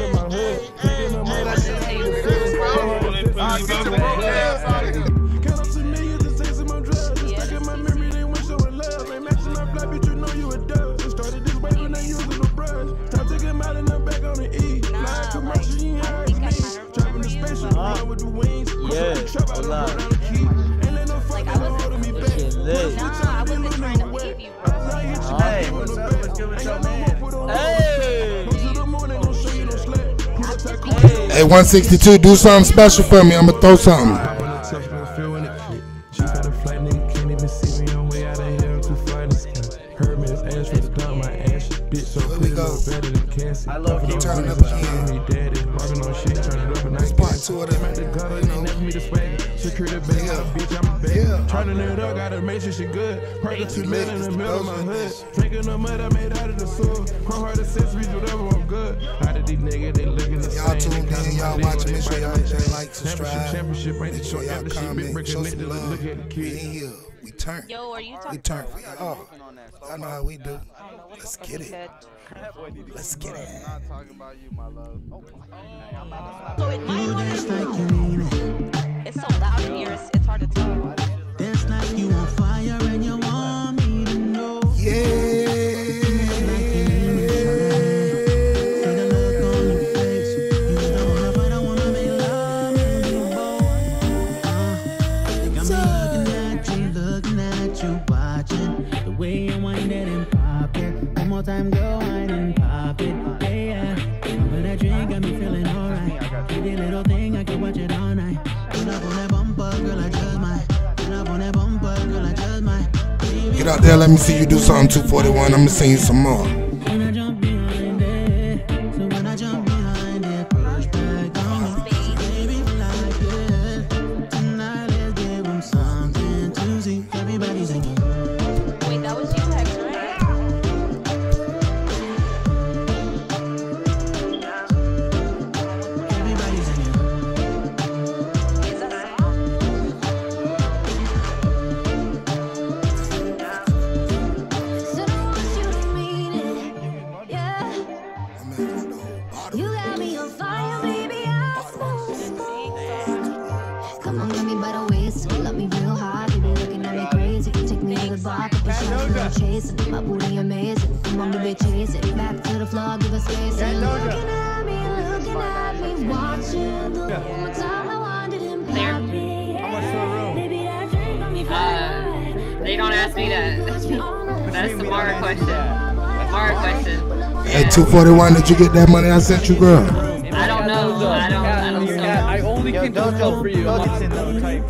mil in the middle of my hood. Taking the money, I just hate the good. Count up some millions and say some on drugs. Just stuck in my memory, they want showing love. Ain't matching my fly, bitch, you know you a dub. Just started this way when they using the brush. Time to get out and I'm back on the E. Flying commercial, you ain't heard me. Driving the spaceship, run with the wings. Yeah, Trap out hold on. around the key. Ain't let no fuck holding me back. Shit lit. No, I wasn't trying to leave you, bro. Hey, what's up? What's good with your man? Hey! Hey, 162, do something special for me. I'm gonna throw something. Security Yeah. bitch, I'm a bag. Yeah. Turning it up, gotta make sure she good. Perk two mil in the middle of my hood. Drinking the mud I made out of the sewer. Chrome heart accessories, whatever, I'm good. Out of these niggas, they looking the Y'all same. tuned in, y'all watching. Make sure y'all hit that like, subscribe. championship, ain't Make the sure y'all after shit, big comment, show some love. look at the We in here. We turn. Yo, are you talking? We turn for oh, y'all. Y'all know how we do. Let's get it. Let's get it. So it might It's so loud in here. It's, it's hard to tell. Dance like you on fire and you want me to know. See the look on Get out there, let me see you do something 241. I'm gonna sing you some more. Chasing. My booty amazing. Come on, baby, chase it. Back to the floor, give us space. And you're looking at me, looking at me, watching the whole time. I wanted him pop me. How much for a room? That drink got me flying. Uh, they don't ask me that. That's the Mara question. Mara question. Hey, 241, did you get that money I sent you, girl? I don't know. I don't. I don't know. I only can do so for you. I'm not saying no type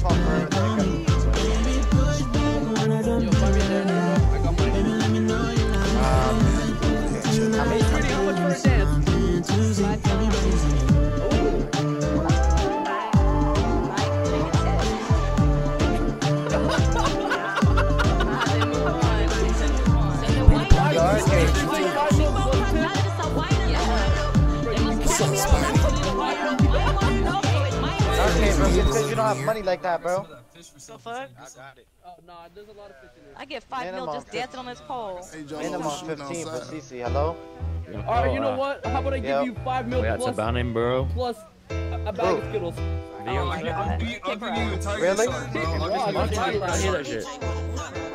behind it, that, bro. The fuck? Oh, no, there's a lot of fish in there. I get five mil just dancing on this pole. Minimum 15 for CC. Hello? Alright, you know what? How about I give Yep. you five mil We had to plus, ban him, bro. plus a, a bag of Skittles? Oh my god. Kick. Really? Wow, that's I right. hear that shit.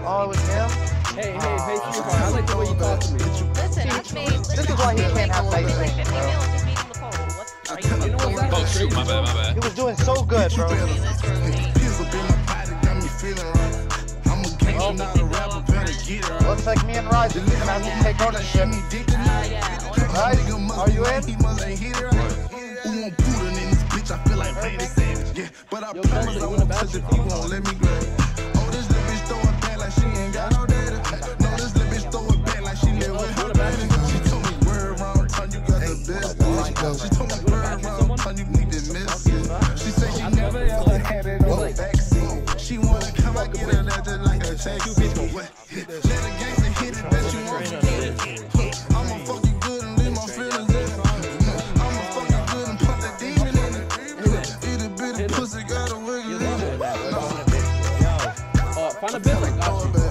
Oh, it was him? Hey, hey, hey, sweetheart, I like the way you talk to me. Listen, I paid. This is why he can't have nice like things, 50 mil just being the pole. What's you You know what's actually Oh shoot, my bad, my bad. He was doing so good, bro. Feeling right. I'm a gangster, oh, not a rapper, better get it right. Looks like me and Ryder. We're gonna have to take ownership. Right? Ah, are you in? He must ain't hit it right. Who want Buddha in this bitch? I feel like Randy Savage. Yeah, but I promise I won't touch it. He won't let me grab it. Oh, this little bitch throw it back like she ain't got no daddy. No, this little bitch throw it back like she live with her daddy. She told me word around town, you got the best. She told me word around town, you need like a taxi. What? Let a gangster hit it, bet you won't forget it. I'ma fuck you good and leave my feelings in it. I'ma fuck you good and put the demon in it. Itty bitty pussy got a wiggle in it. Uh, find a bitch, I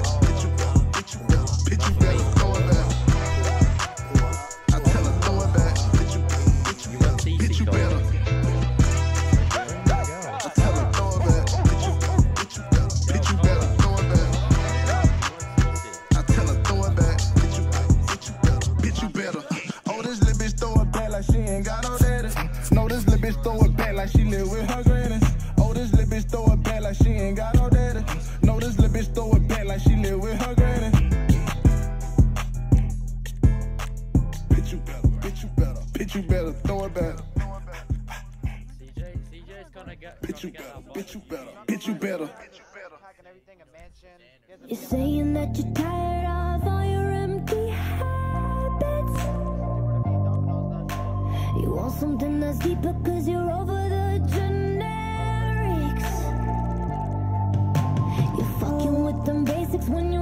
want something that's deeper cause you're over the generics. You're fucking with them basics when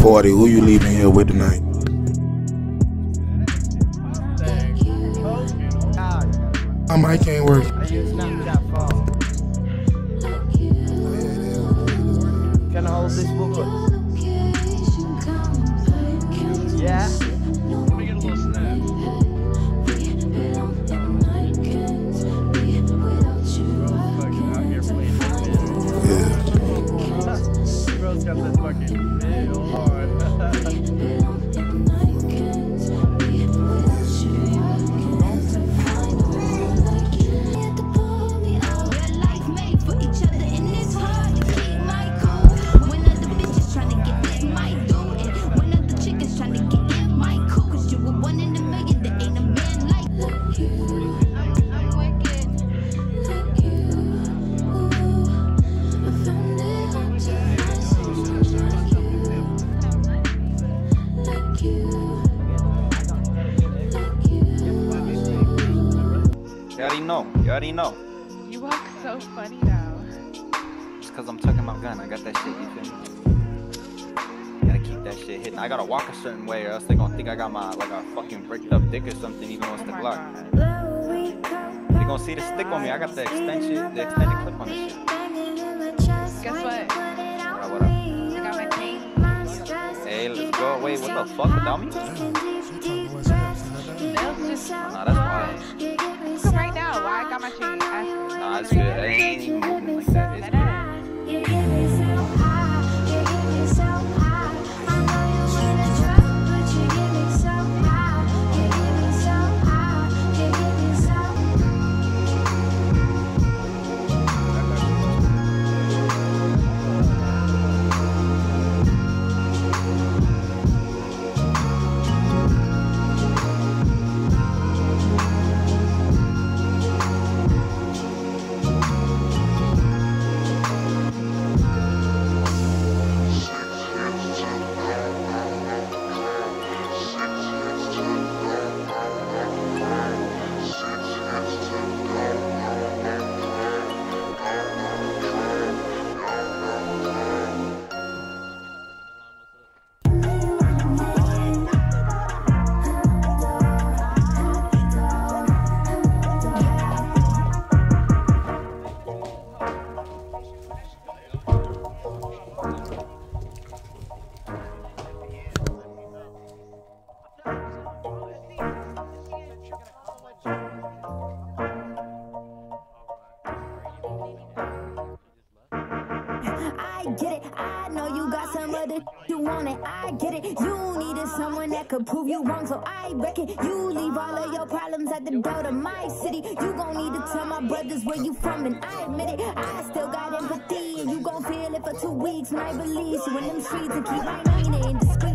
40, who you leaving here with tonight? My mic ain't working. You know. You walk so funny now. It's cause I'm tucking my gun. I got that shit. You feel me? Gotta keep that shit hitting. I gotta walk a certain way, or else they gonna think I got my like a fucking bricked up dick or something, even though it's the oh Glock. They gonna see the stick on me. I got the extension, the extended clip on this shit. Guess what? What up, what up? I got my chain. Hey, let's go. Wait, what the fuck without me? They'll just. Nah, that's wild. Nah, it's good. Prove you wrong, so I reckon you leave all of your problems at the door to my city. You gon' need to tell my brothers where you from, and I admit it. I still got empathy, and you gon' feel it for two weeks. Might believe you in them streets and keep my meaning discreet.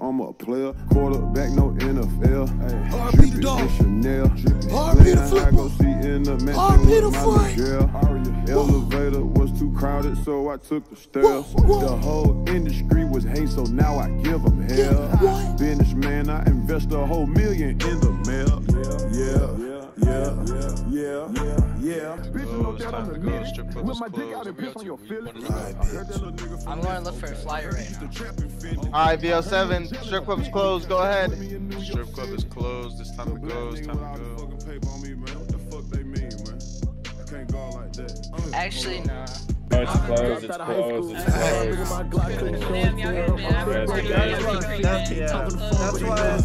I'm a player. Quarterback, no NFL. Hey, RP the dog. Chanel. RP the I flipper. go see in the mansion RP the with my flight. little girl. Elevator was too crowded, so I took the stairs. The whole industry was hate, so now I give them hell. Businessman, I invest a whole million in the mail. Yeah, yeah, yeah, yeah, yeah, yeah. Bitch, no doubt I'm the nigga. With my dick out and piss on your feelings. I'm going to look for a flyer right now. All right, VL7, strip club's closed. Go ahead. Strip club is closed. It's time to go. It's time to go. Actually, nah. No, it's closed, it's closed, it's closed. Damn, y'all hear me? I'm That's pretty okay. good. That's- yeah. That's why-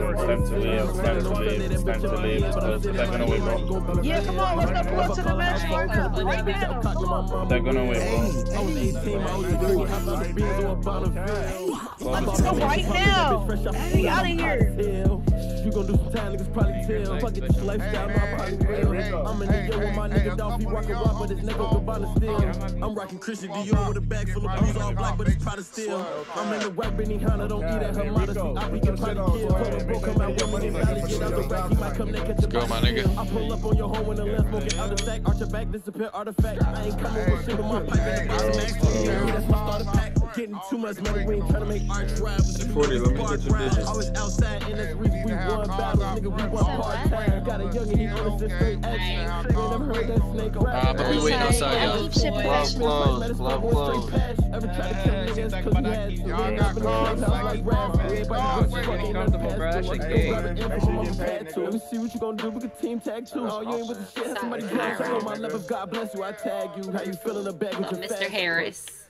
It's time to leave, it's time to leave, it's time to leave. It's closed. They're gonna wait, bro. Yeah, come on, let's go pull up to the mansion right now. They're gonna wait, bro. Let's go right now. Hey, out of here. You gon' do some time, niggas probably tell. Fuck it, this lifestyle, no, I probably will. I'm in the yo with my nigga Dolphy, rockin' rock, but his nigga Gabbana still. I'm rocking Christian Dior with a bag full of blues, all black, but it's Prada still. I'm in the white Benny Hanna, don't eat at her modesty. I be can probably kill. Pull a bro, come out with me, and valley, get out the rack. He might come naked to go, my nigga. I pull up on your home when the left smoking out the sack. Arch your back, disappear artifact. I ain't coming with shit with my pipe in the bottom. Max, that's my starter pack. Getting too much money. We ain't trying to make arch rivals. 40, let me get your digits. Always outside in the streets, we won battles, nigga. We won part time. Got a youngin', he on us straight action. Sugar, never heard that snake around. Uh, but we waiting outside, yo. Glove closed, glove closed. Ever try to kill niggas cause we had Y'all got calls. like rap. Everybody Getting comfortable, bro. That shit Hey. Let me see what you gonna do. We can team tag too. Oh, you ain't with the shit. Somebody drop on my level. God bless you. I tag you. How you feeling the bag with your Mr. Harris.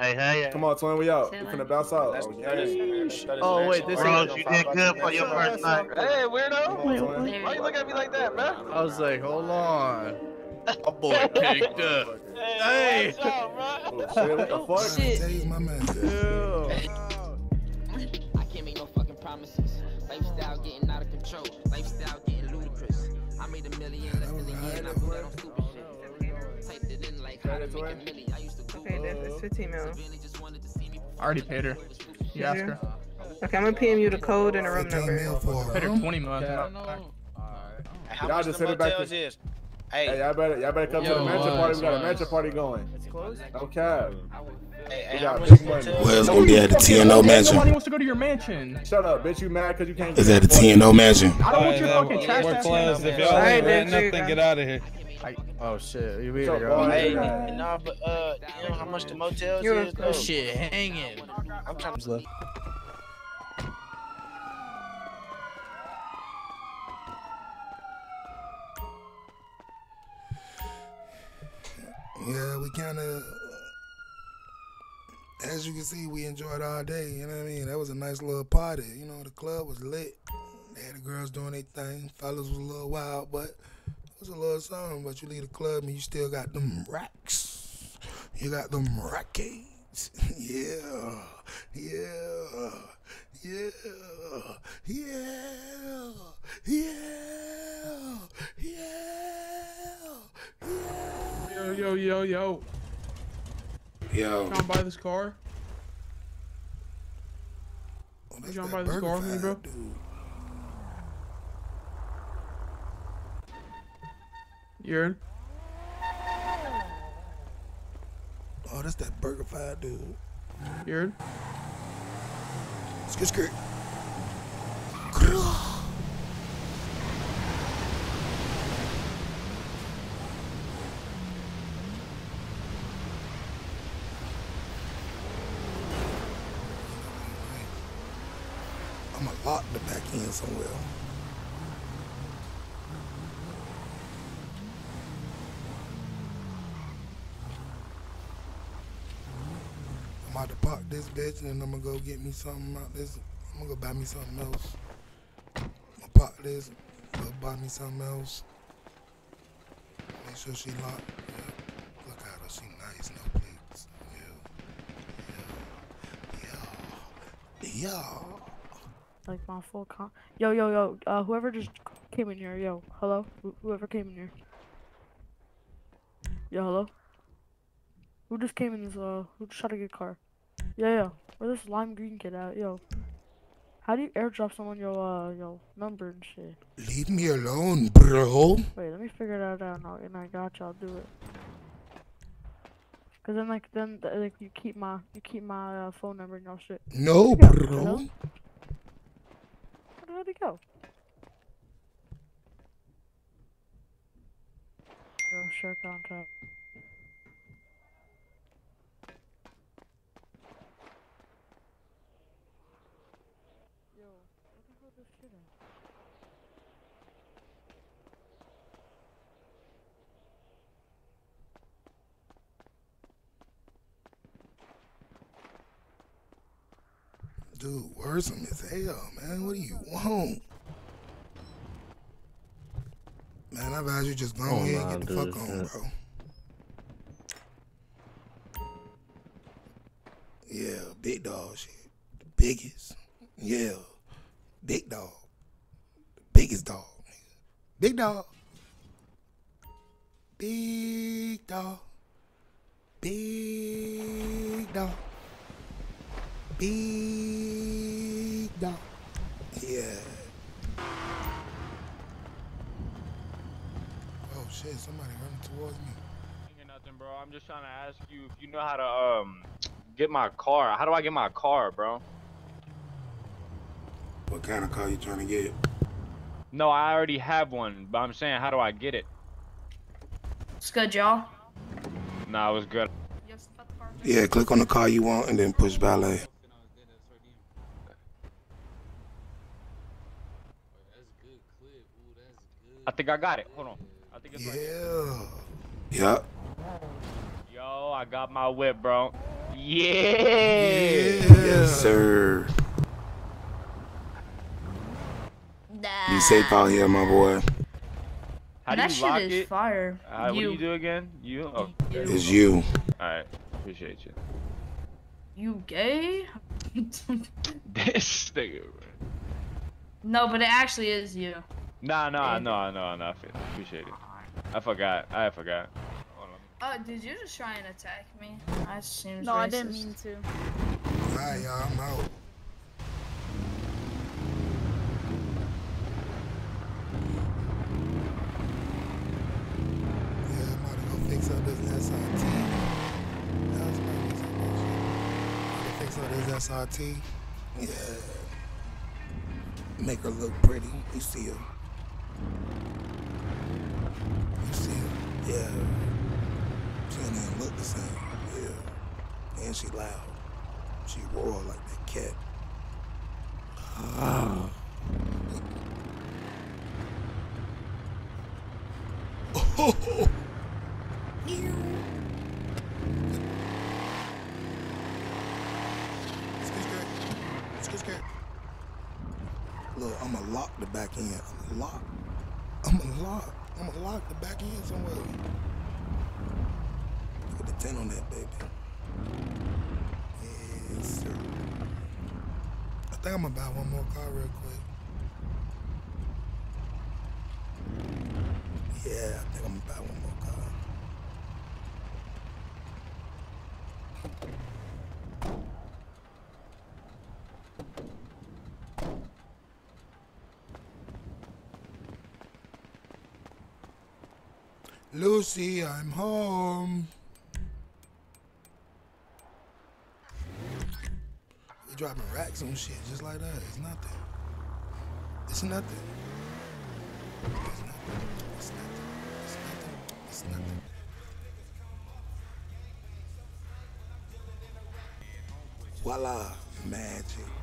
Hey, hey, Come on, twin, we out. We finna bounce out. Oh, oh wait, this Bro, you did good for your first night. Hey, weirdo. Why you look at me like that, bro? I was like, hold on. My boy caked up. Hey. Oh, shit, what the fuck? Shit. Teddy's my man. I can't make no fucking promises. Lifestyle getting out of control. Lifestyle getting ludicrous. I made a million less than a year and I blew that on stupid Okay, that's it's 15 mil. I already paid her. You asked her. Okay, I'm gonna PM you the code and the room number. Paid her 20 million. How Y'all just hit it back to- is? Hey, y'all better, y'all better come to the mansion was, party. We got a mansion party going. It's closed? No cap. Hey, We how got big money. Well, it's gonna be at the TNO mansion. Nobody wants to go to your mansion. Shut up, bitch. You mad because you can't It's at the TNO mansion. I don't want your fucking trash We're closed. If y'all ain't then, ran dude. nothing, get out of here. Oh shit, you be Shut here, up. Hey, nah, but uh, you know how much the motels You're is? a- though? Shit hanging. I'm trying to. Yeah, we kind of, as you can see, we enjoyed all day. You know what I mean? That was a nice little party. You know, the club was lit. They had the girls doing their thing. Fellas was a little wild, but it was a little something. But you leave the club and you still got them racks. You got them rackets. yeah, yeah, yeah, yeah, yeah, yeah. Yo, yo, yo, yo. Yo. Trying to buy this car? Oh, You trying to buy this car for me, bro? dude. Heard? Oh, that's that burger BurgerFi dude. Heard? Skit skirt. I'm gonna lock the back end somewhere. About to park this bitch and I'm gonna go get me something out this. I'm gonna go buy me something else. I'm gonna park this, go buy me something else. Make sure she locked. Yeah. Look at her, she nice, no plates. Yeah. Yeah. Yeah. Yeah. Like my full con. Yo, yo, yo. Uh, whoever just came in here. Yo, hello. Wh- whoever came in here. Yo, hello. Who just came in this? Uh, who just get a car? Yeah, yeah. Where this lime green kid at? Yo. How do you airdrop someone your uh your number and shit? Leave me alone, bro. Wait, let me figure that out now, and I got y'all. Do it. Cause then like then th- like you keep my you keep my uh, phone number and y'all shit. No, Yeah, what the bro. hell? Where'd he go? Yo, share contact. Yo, what the hell this shit at? Dude, worrisome as hell, man. What do you want? Man, I advise you just go Oh, ahead nah, and get the dude, fuck on, bro. Yeah, big dog shit. The biggest. Yeah. Big dog. The biggest dog. Big dog. Big dog. Big dog. Big dog. Yeah. Oh shit, somebody running towards me. Nothing, bro. I'm just trying to ask you if you know how to um get my car. How do I get my car, bro? What kind of car you trying to get? No, I already have one, but I'm saying, how do I get it? It's good, y'all. Nah, it was good. Yeah, click on the car you want and then push ballet. I think I got it. Hold on. I think it's right Yeah. Yup. Yo, I got my whip, bro. Yeah. Yes, sir. Nah. Be safe out here, my boy. How do that you shit is it? fire. Uh, what do you, you do again? You? Oh, It's you. Alright. Appreciate you. you gay? This nigga, bro. no, but it actually is you. Nah, nah, I know, I know, I know. I feel- appreciate it. I forgot. I forgot. Oh, did you just try and attack me? That seems No, racist. I didn't mean to. Alright, y'all, I'm out. Yeah, I'm about to fix up this SRT. That's my music to fix up this SRT. Yeah. Make her look pretty. You see her. You see her. Yeah. She don't even look the same. Yeah. And she loud. She roar like that cat. Ah. Oh. Look, I'ma lock the back end. I'ma lock. I'ma lock. I'ma lock the back end somewhere. Put the 10 on that baby. Yes, sir. I think I'm gonna buy one more car real quick. Yeah, I think I'm gonna buy one more car. Lucy, I'm home. We dropping racks on shit just like that. It's nothing. It's nothing. It's nothing. It's nothing. It's nothing. It's nothing. Voila, magic.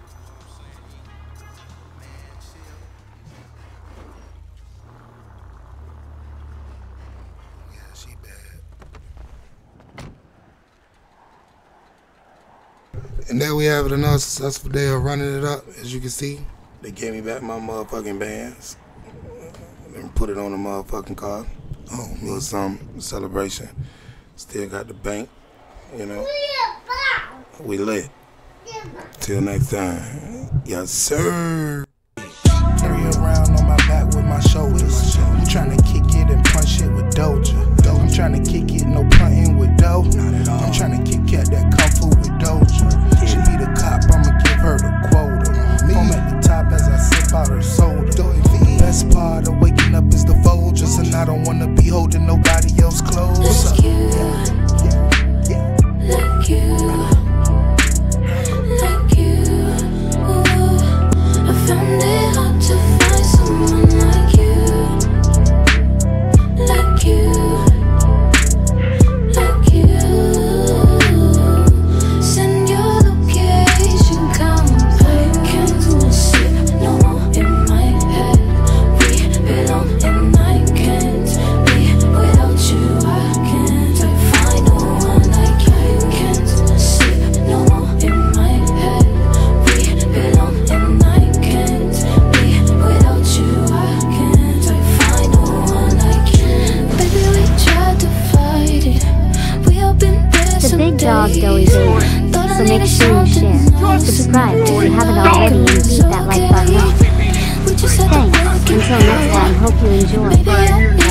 And there we have it, another successful day of running it up. As you can see, they gave me back my motherfucking bands and put it on the motherfucking car. Oh, a little something, celebration. Still got the bank, you know. We lit. Till next time. Yes, sir. Carry around on my back with my shoulders. I'm trying to kick it and punch it with Doja. I'm trying to kick it, no punting with dough. Not at all. I'm trying to kick at that kung fu with Doja. She be the cop, I'ma give her the quota. I'm at the top as I sip out her soda. Best part of waking up is the Folgers, and I don't wanna be holding nobody else close. Look you, look you, Thanks.